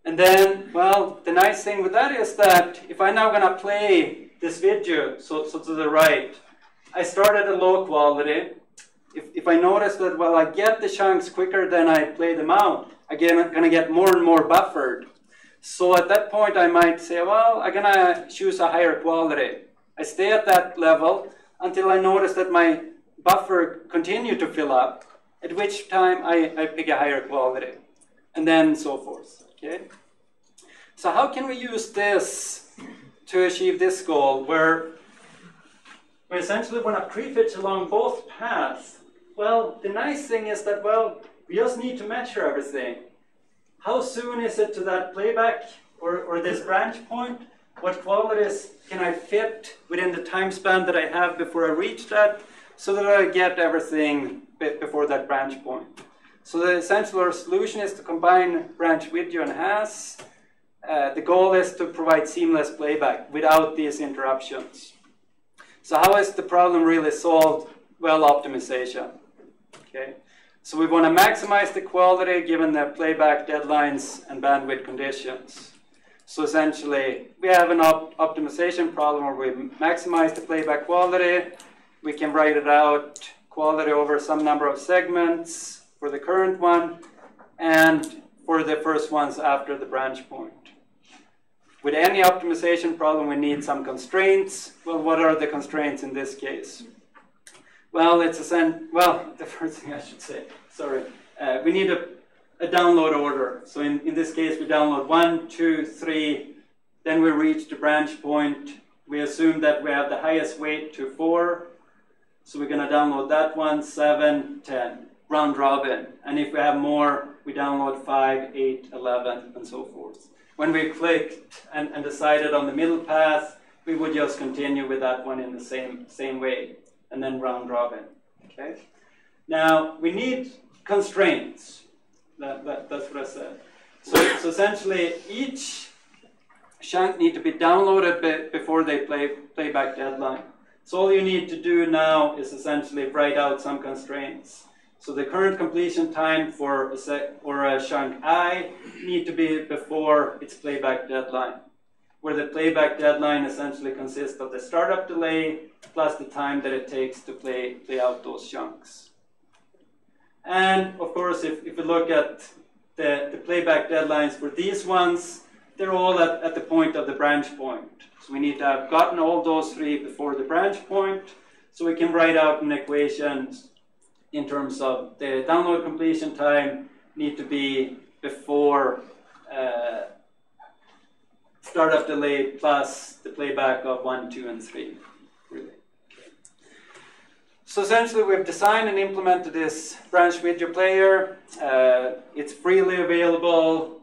And then, well, the nice thing with that is that if I'm now going to play this video, so, so to the right, I start at a low quality. If, if I notice that, well, I get the chunks quicker than I play them out, again, I'm going to get more and more buffered. So at that point, I might say, well, I'm going to choose a higher quality. I stay at that level until I notice that my buffer continue to fill up, at which time I, I pick a higher quality, and then so forth. Okay? So how can we use this to achieve this goal where we essentially want to prefetch along both paths? Well, the nice thing is that, well, we just need to measure everything. How soon is it to that playback or, or this branch point? What qualities can I fit within the time span that I have before I reach that so that I get everything before that branch point? So the essential solution is to combine branch video and HAS. Uh, the goal is to provide seamless playback without these interruptions. So how is the problem really solved? Well, optimization. Okay. So we want to maximize the quality given the playback deadlines and bandwidth conditions. So essentially, we have an op optimization problem where we maximize the playback quality. We can write it out quality over some number of segments for the current one and for the first ones after the branch point. With any optimization problem, we need some constraints. Well, what are the constraints in this case? Well, it's a send, well, the first thing I should say, sorry, uh, we need a, a download order. So in, in this case, we download one, two, three, then we reach the branch point. We assume that we have the highest weight to four. So we're gonna download that one, seven, ten round robin. And if we have more, we download 5, 8, 11, and so forth. When we clicked and, and decided on the middle path, we would just continue with that one in the same, same way, and then round robin. Okay? Now, we need constraints. That, that, that's what I said. So, so essentially, each chunk need to be downloaded be, before they play playback deadline. So all you need to do now is essentially write out some constraints. So the current completion time for a sec or a chunk I need to be before its playback deadline, where the playback deadline essentially consists of the startup delay plus the time that it takes to play play out those chunks. And of course, if, if you look at the, the playback deadlines for these ones, they're all at, at the point of the branch point. So we need to have gotten all those three before the branch point, so we can write out an equation in terms of the download completion time need to be before uh, startup delay plus the playback of 1, 2, and 3, really. So essentially we've designed and implemented this branch video player. Uh, it's freely available.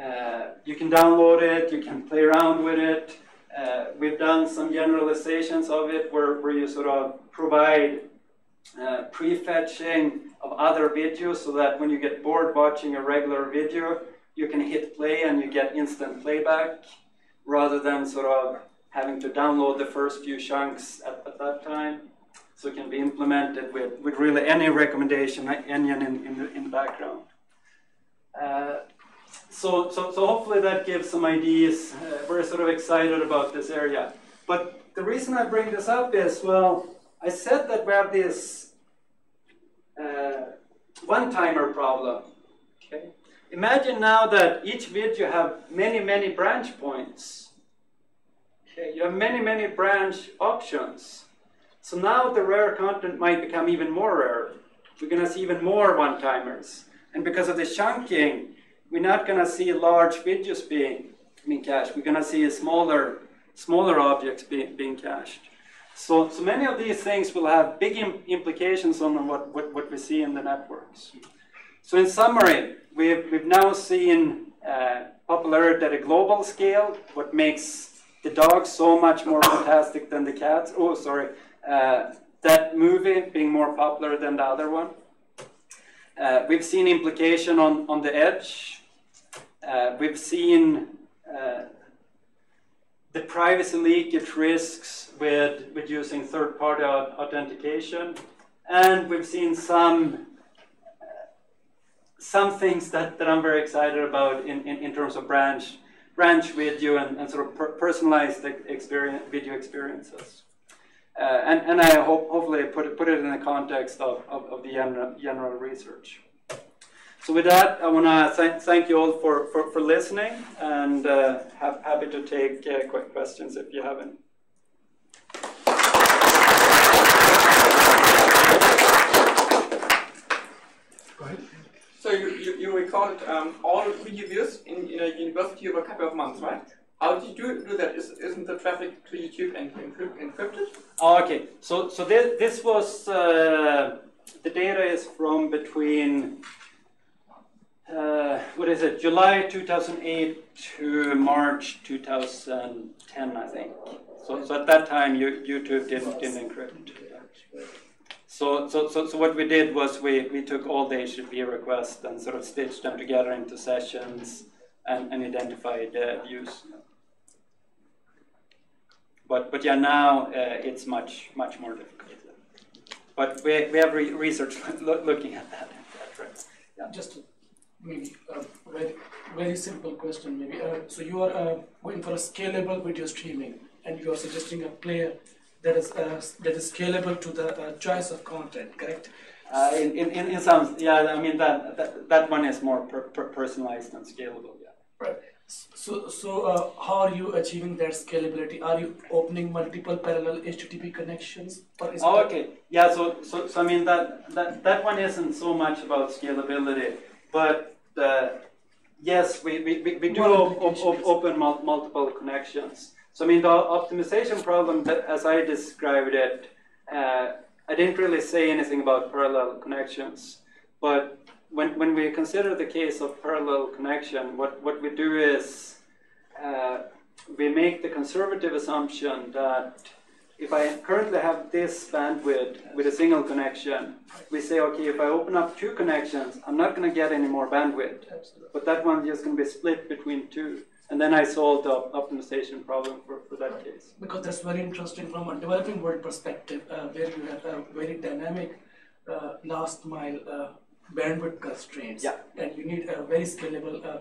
Uh, you can download it, you can play around with it. Uh, we've done some generalizations of it where, where you sort of provide uh, prefetching of other videos so that when you get bored watching a regular video, you can hit play and you get instant playback rather than sort of having to download the first few chunks at, at that time. So it can be implemented with, with really any recommendation engine in, in, the, in the background. Uh, so, so, so hopefully that gives some ideas. Uh, we're sort of excited about this area. But the reason I bring this up is, well, I said that we have this uh, one-timer problem. Okay? Imagine now that each video have many, many branch points. Okay? You have many, many branch options. So now the rare content might become even more rare. We're going to see even more one-timers. And because of the chunking, we're not going to see large videos being, being cached. We're going to see smaller, smaller objects being, being cached. So, so many of these things will have big Im implications on what, what, what we see in the networks. So in summary, we've, we've now seen uh, popularity at a global scale, what makes the dogs so much more fantastic than the cats. Oh, sorry. Uh, that movie being more popular than the other one. Uh, we've seen implication on, on the edge. Uh, we've seen uh, the privacy leakage risks with, with using third-party authentication. And we've seen some uh, some things that, that I'm very excited about in, in, in terms of branch branch video and, and sort of per personalized experience, video experiences. Uh, and, and I hope, hopefully put it, put it in the context of, of, of the general, general research. So with that, I want to th thank you all for, for, for listening and uh, ha happy to take uh, quick questions if you have any. So you, you, you recorded um, all views in, in a university over a couple of months, right? How did you do, do that? Is, isn't the traffic to YouTube encrypted? Oh, okay. So, so this, this was, uh, the data is from between, uh, what is it, July 2008 to March 2010, I think. So, so at that time, YouTube didn't, didn't encrypt. So, so, so, so what we did was we, we took all the HTTP requests and sort of stitched them together into sessions and, and identified uh, views. But, but yeah, now uh, it's much, much more difficult. But we, we have re research looking at that. Yeah. Just maybe a very, very simple question maybe. Uh, so you are uh, going for a scalable video streaming and you are suggesting a player that is, uh, that is scalable to the uh, choice of content, correct? Uh, in, in, in some, yeah, I mean, that, that, that one is more per, per personalized and scalable, yeah. Right. So, so uh, how are you achieving that scalability? Are you opening multiple parallel HTTP connections? oh, okay. Yeah, so, so, so I mean, that, that, that one isn't so much about scalability, but uh, yes, we, we, we, we do op op open mul multiple connections. So, I mean, the optimization problem, that, as I described it, uh, I didn't really say anything about parallel connections, but when, when we consider the case of parallel connection, what, what we do is uh, we make the conservative assumption that if I currently have this bandwidth with a single connection, we say, okay, if I open up two connections, I'm not going to get any more bandwidth. Absolutely. But that one's just going to be split between two. And then I solved the optimization problem for, for that case. Because that's very interesting from a developing world perspective, uh, where you have a very dynamic uh, last mile uh, bandwidth constraints. Yeah. And you need a very scalable, uh,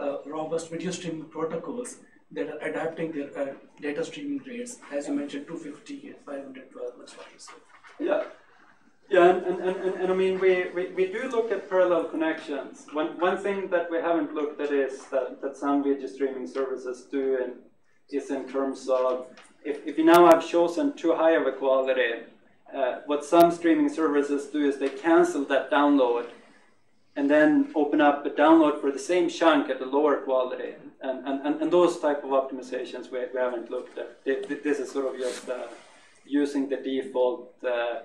uh, robust video streaming protocols that are adapting their uh, data streaming rates, as you mentioned, 250 and 512, that's what you said. Yeah. Yeah, and, and, and, and I mean, we, we, we do look at parallel connections. One, one thing that we haven't looked at is that, that some video streaming services do and is in terms of if, if you now have chosen too high of a quality, uh, what some streaming services do is they cancel that download and then open up a download for the same chunk at a lower quality. And, and, and, those type of optimizations we, we haven't looked at. This is sort of just uh, using the default uh,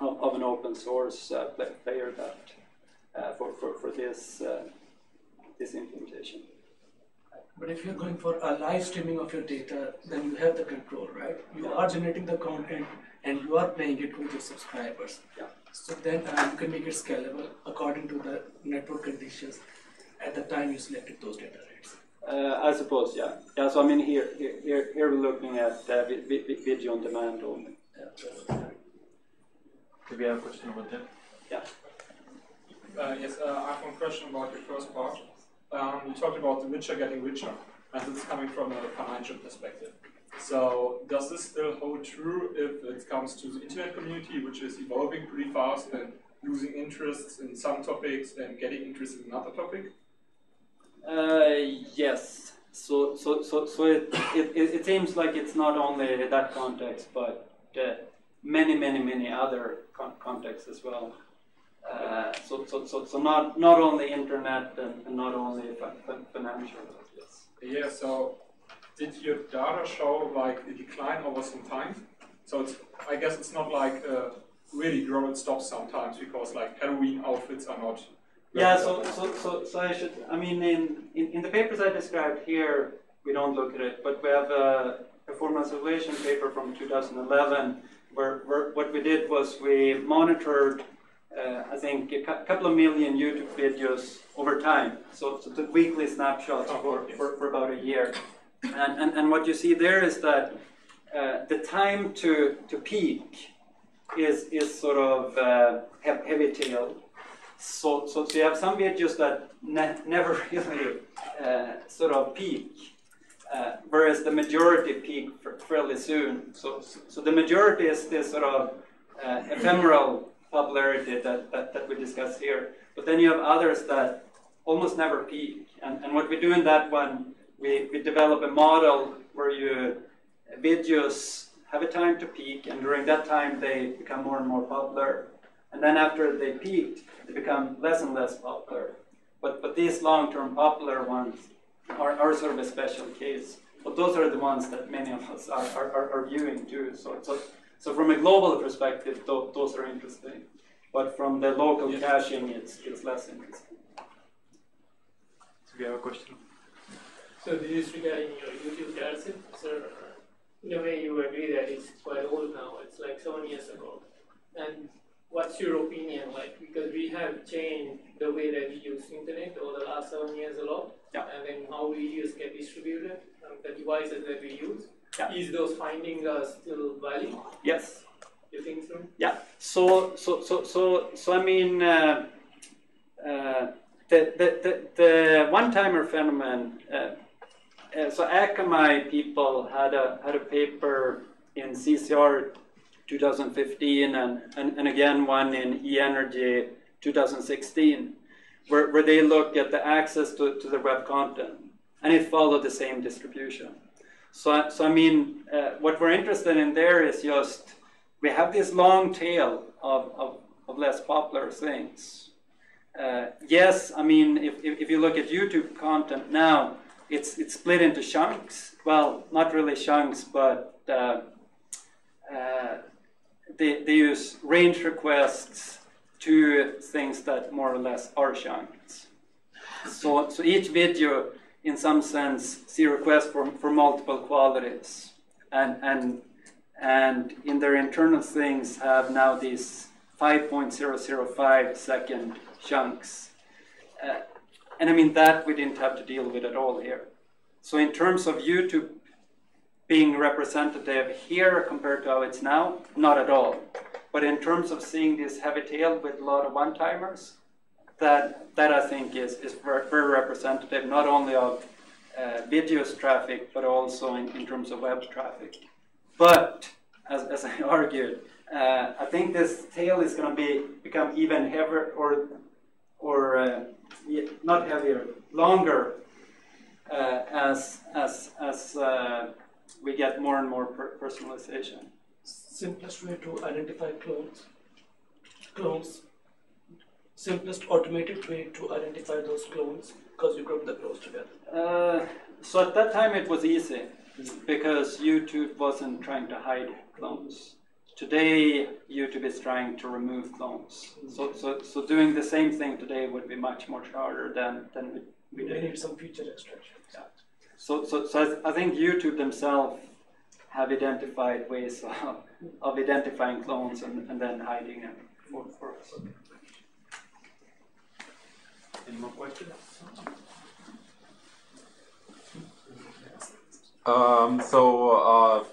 of, of, an open source uh, player that uh, for, for, for this, uh, this implementation. But if you're going for a live streaming of your data, then you have the control, right? You are generating the content and you are playing it with your subscribers. Yeah. So then uh, you can make it scalable according to the network conditions at the time you selected those data I suppose, yeah. Yeah. So I mean, here, here, here we're looking at uh, video on demand only. Yeah. Do we have a question about that? Yeah. Uh, yes, uh, I have one question about your first part. Um, you talked about the richer getting richer, and this is coming from a financial perspective. So does this still hold true if it comes to the internet community, which is evolving pretty fast and losing interests in some topics and getting interest in another topic? Uh, yes. So, so, so, so it, it, it seems like it's not only that context, but uh, many, many, many other con contexts as well. Uh, so, so, so, so not not only internet and, and not only financial. Yes. Yeah. So did your data show like a decline over some time? So it's, I guess it's not like uh, really grow and stop sometimes because like Halloween outfits are not. Yeah, so, so, so, so I should, I mean, in, in, in the papers I described here, we don't look at it, but we have a performance evaluation paper from 2011 where, where what we did was we monitored, uh, I think, a couple of million YouTube videos over time. So, so took weekly snapshots oh, for, yes. for, for about a year. And, and, and what you see there is that uh, the time to, to peak is, is sort of uh, heavy tail. So, so, so you have some videos that ne never really uh, sort of peak, uh, whereas the majority peak fairly soon. So, so the majority is this sort of uh, ephemeral popularity that, that, that we discuss here. But then you have others that almost never peak. And, and what we do in that one we, we develop a model where you videos have a time to peak, and during that time they become more and more popular. And then after they peaked, they become less and less popular. But, but these long-term popular ones are, are sort of a special case. But those are the ones that many of us are, are, are viewing too. So, so, so from a global perspective, th those are interesting. But from the local yes. caching, it's, it's less interesting. So we have a question. So this is regarding your YouTube dataset. So in a way you agree that it's quite old now. It's like seven years ago. And what's your opinion like? Because we have changed the way that we use internet over the last seven years a lot. Yeah. And then how videos get distributed, and the devices that we use. Yeah. Is those findings are still valid? Yes. You think so? Yeah. So so so so so I mean. Uh, uh, the, the, the, the one-timer phenomenon uh, uh, so Akamai people had a had a paper in CCR 2015 and, and, and again one in eEnergy 2016 where, where they look at the access to, to the web content and it followed the same distribution. So, so I mean, uh, what we're interested in there is just we have this long tail of, of, of less popular things. Uh, yes, I mean, if, if, if you look at YouTube content now, it's it's split into chunks. Well, not really chunks, but uh, uh, they they use range requests to things that more or less are chunks. So so each video, in some sense, see requests for for multiple qualities, and and and in their internal things have now these 5.005 second chunks. Uh, and I mean, that we didn't have to deal with at all here. So in terms of YouTube being representative here compared to how it's now, not at all. But in terms of seeing this heavy tail with a lot of one-timers, that, that I think is, is very, representative, not only of uh, videos traffic, but also in, in terms of web traffic. But, as, as I argued, uh, I think this tail is going to be become even heavier, or, or uh, not heavier, longer, uh, as, as, as uh, we get more and more per personalization. Simplest way to identify clones. Clones. Simplest automated way to identify those clones because you group the clones together. Uh, so at that time it was easy because YouTube wasn't trying to hide clones. Today YouTube is trying to remove clones. So, so, so doing the same thing today would be much much harder than, than we, we did. We need some feature extraction. Yeah. So, so, so I, think YouTube themselves have identified ways of, of identifying clones and, and then hiding them for, for us. Any more questions? Um, so uh,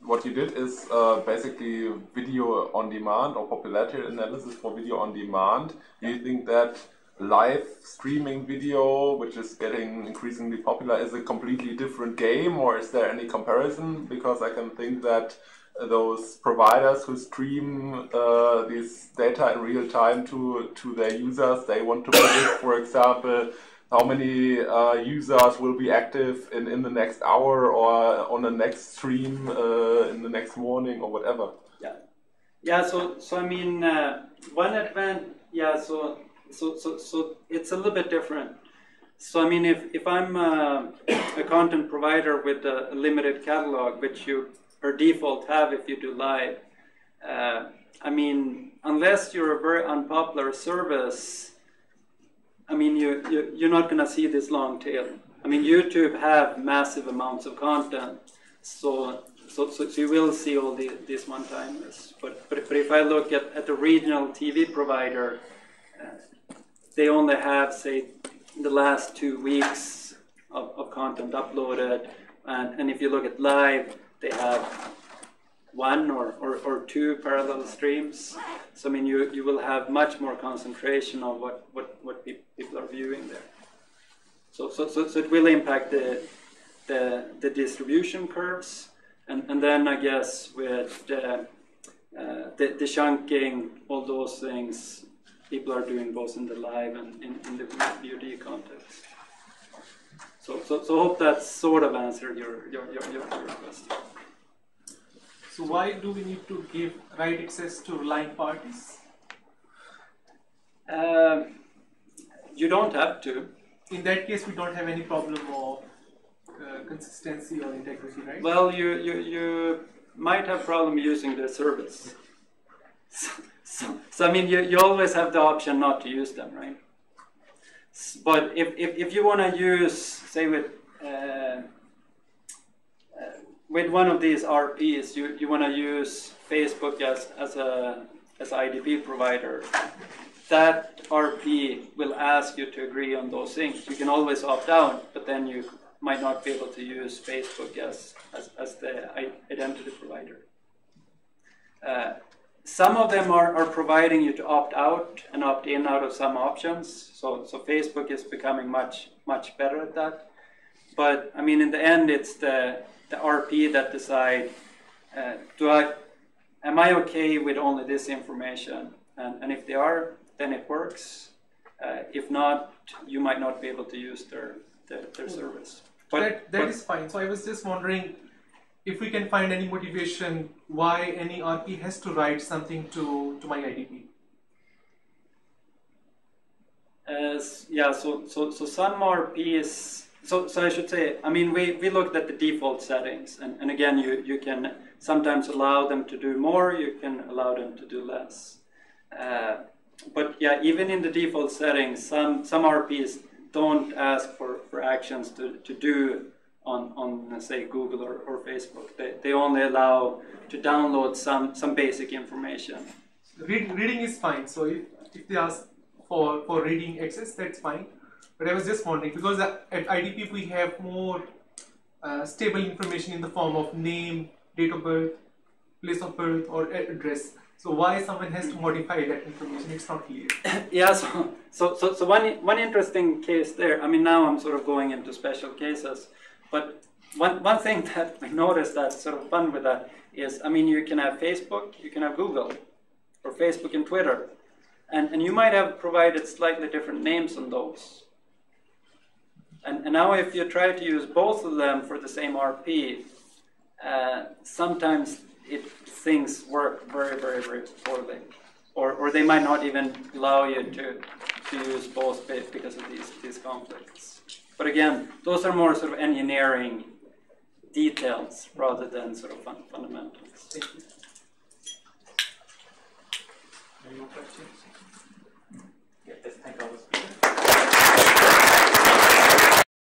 what you did is uh, basically video on demand or popularity analysis for video on demand. Do you think that live streaming video, which is getting increasingly popular, is a completely different game, or is there any comparison? Because I can think that those providers who stream uh, this data in real time to to their users, they want to predict, for example, how many uh, users will be active in, in the next hour or on the next stream uh, in the next morning or whatever. Yeah, yeah. So so I mean, uh, one advantage. Yeah. So so, so, so it's a little bit different. So I mean, if, if I'm a, a content provider with a, limited catalog, which you per default have if you do live, uh, I mean, unless you're a very unpopular service, I mean, you, you, you're not going to see this long tail. I mean, YouTube have massive amounts of content, so so, so, so you will see all the, these one-timers. But, but, but if I look at, at the regional TV provider, uh, they only have, say, the last two weeks of, of content uploaded. And, and if you look at live, they have one or, or, or two parallel streams. So, I mean, you, you will have much more concentration of what, what, what people are viewing there. So, so, so, so it will impact the, the, the distribution curves. And, and then I guess with the, uh, the, the chunking, all those things, people are doing both in the live and in, in the VOD context. So, so, so I hope that sort of answered your, your, your, your, question. So why do we need to give write access to relying parties? Um, you don't have to. In that case, we don't have any problem of uh, consistency or integrity, right? Well, you, you, you might have problem using the service. So, so I mean, you, you always have the option not to use them, right? But if, if, if you want to use, say with, uh, uh, with one of these RPs, you, you want to use Facebook as, as a as IDP provider, that RP will ask you to agree on those things. You can always opt out, but then you might not be able to use Facebook as, as, as the identity provider. Uh, some of them are, are providing you to opt out and opt in out of some options. So, so Facebook is becoming much, much better at that. But I mean, in the end, it's the, the RP that decide, uh, do I, am I okay with only this information? And, and if they are, then it works. Uh, if not, you might not be able to use their, their, their service. But, that, that but, is fine. So I was just wondering, if we can find any motivation why any RP has to write something to, to my IDP. As, yeah, so, so, so some RPs, so, so I should say, I mean, we, we looked at the default settings, and, and again, you, you can sometimes allow them to do more, you can allow them to do less. Uh, but yeah, even in the default settings, some, some RPs don't ask for, for actions to, to do on, on say, Google or, or Facebook. They, they only allow to download some, some basic information. Read, reading is fine. So if, if they ask for, for reading access, that's fine. But I was just wondering because at IDP we have more uh, stable information in the form of name, date of birth, place of birth, or address. So why someone has to modify that information? It's not clear. yeah. So, so, so, so one one interesting case there. I mean, now I'm sort of going into special cases, but one one thing that I noticed that's sort of fun with that is, I mean, you can have Facebook, you can have Google, or Facebook and Twitter, and and you might have provided slightly different names on those. And, and now if you try to use both of them for the same RP, uh, sometimes it, things work very, very, very poorly. Or, or they might not even allow you to, to use both because of these, these conflicts. But again, those are more sort of engineering details rather than sort of fun fundamentals. Any more questions? Yeah, I think